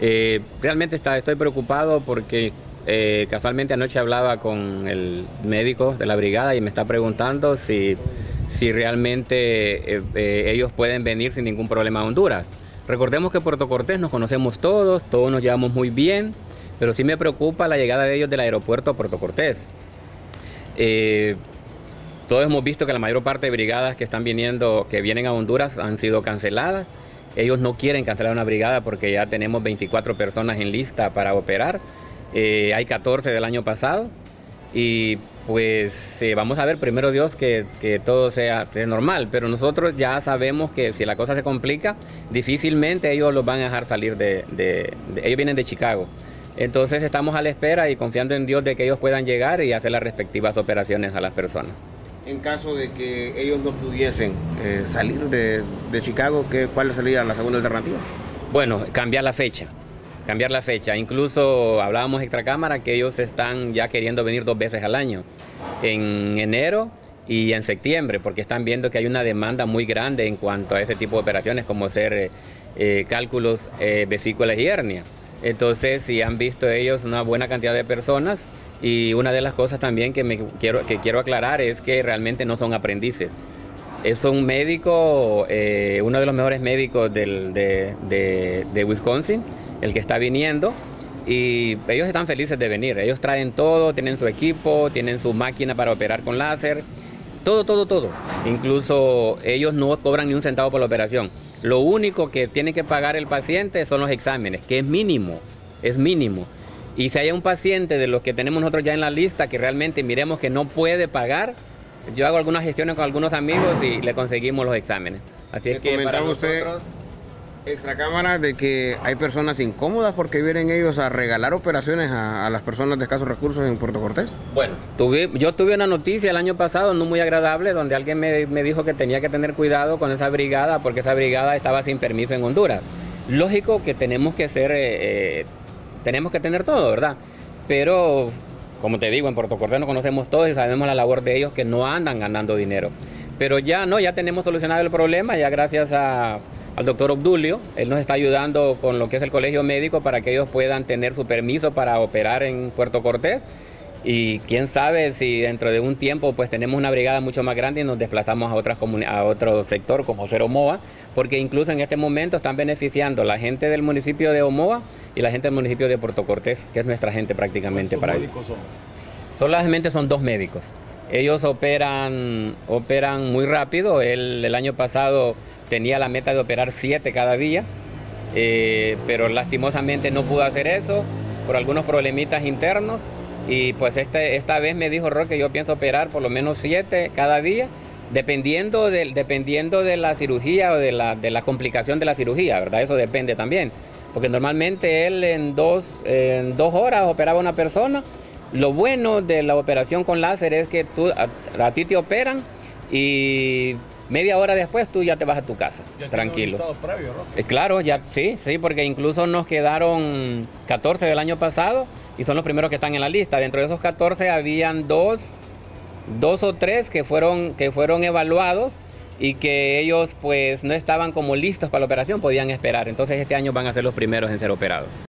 Eh, realmente está, estoy preocupado porque eh, casualmente anoche hablaba con el médico de la brigada y me está preguntando si, si realmente eh, ellos pueden venir sin ningún problema a Honduras. Recordemos que Puerto Cortés nos conocemos todos, todos nos llevamos muy bien, pero sí me preocupa la llegada de ellos del aeropuerto a Puerto Cortés. todos hemos visto que la mayor parte de brigadas que están viniendo, que vienen a Honduras, han sido canceladas ellos no quieren cancelar una brigada porque ya tenemos 24 personas en lista para operar. Eh, hay 14 del año pasado. Y pues eh, vamos a ver, primero Dios, que, todo sea, normal. Pero nosotros ya sabemos que si la cosa se complica, difícilmente ellos los van a dejar salir de ellos vienen de Chicago. Entonces estamos a la espera y confiando en Dios de que ellos puedan llegar y hacer las respectivas operaciones a las personas en caso de que ellos no pudiesen eh, salir de, Chicago, ¿qué, ¿cuál sería la segunda alternativa? Bueno, cambiar la fecha. Cambiar la fecha. Incluso hablábamos extra cámara que ellos están ya queriendo venir dos veces al año. En enero y en septiembre, porque están viendo que hay una demanda muy grande en cuanto a ese tipo de operaciones como hacer eh, eh, cálculos vesículas y hernia. Entonces, si han visto ellos una buena cantidad de personas, y una de las cosas también que, me quiero, que quiero aclarar es que realmente no son aprendices. Es un médico, eh, uno de los mejores médicos de, de, Wisconsin, el que está viniendo. Y ellos están felices de venir. Ellos traen todo, tienen su equipo, tienen su máquina para operar con láser. Todo, todo, todo. Incluso ellos no cobran ni un centavo por la operación. Lo único que tiene que pagar el paciente son los exámenes, que es mínimo. Es mínimo. Y si hay un paciente de los que tenemos nosotros ya en la lista que realmente miremos que no puede pagar, yo hago algunas gestiones con algunos amigos y le conseguimos los exámenes. Así es que para usted, extra cámara, de que hay personas incómodas porque vienen ellos a regalar operaciones a, las personas de escasos recursos en Puerto Cortés. Bueno, tuve, yo tuve una noticia el año pasado no muy agradable donde alguien me, dijo que tenía que tener cuidado con esa brigada porque esa brigada estaba sin permiso en Honduras. Lógico que tenemos que ser... Eh, eh, tenemos que tener todo, ¿verdad? Pero, como te digo, en Puerto Cordero conocemos todos y sabemos la labor de ellos que no andan ganando dinero. Pero ya no, ya tenemos solucionado el problema, ya gracias al doctor Obdulio, él nos está ayudando con lo que es el colegio médico para que ellos puedan tener su permiso para operar en Puerto Cortés. Y quién sabe si dentro de un tiempo pues tenemos una brigada mucho más grande y nos desplazamos a, otras a otro sector como ser Omoa, porque incluso en este momento están beneficiando la gente del municipio de Omoa y la gente del municipio de Puerto Cortés, que es nuestra gente prácticamente para médicos son? Solamente son dos médicos. Ellos operan, operan muy rápido. El año pasado tenía la meta de operar siete cada día, eh, pero lastimosamente no pudo hacer eso por algunos problemitas internos. Y pues este, esta vez me dijo Roque, yo pienso operar por lo menos siete cada día, dependiendo de, dependiendo de la cirugía o de la, de la complicación de la cirugía, ¿verdad? Eso depende también porque normalmente él en dos, en dos horas operaba una persona. Lo bueno de la operación con láser es que tú, a, ti te operan y media hora después tú ya te vas a tu casa, tranquilo. Previo, ¿no? Eh, claro, ya sí, sí, porque incluso nos quedaron 14 del año pasado y son los primeros que están en la lista. Dentro de esos 14 habían dos, dos o tres que fueron, que fueron evaluados y que ellos pues no estaban como listos para la operación, podían esperar. Entonces este año van a ser los primeros en ser operados.